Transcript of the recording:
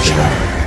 的人。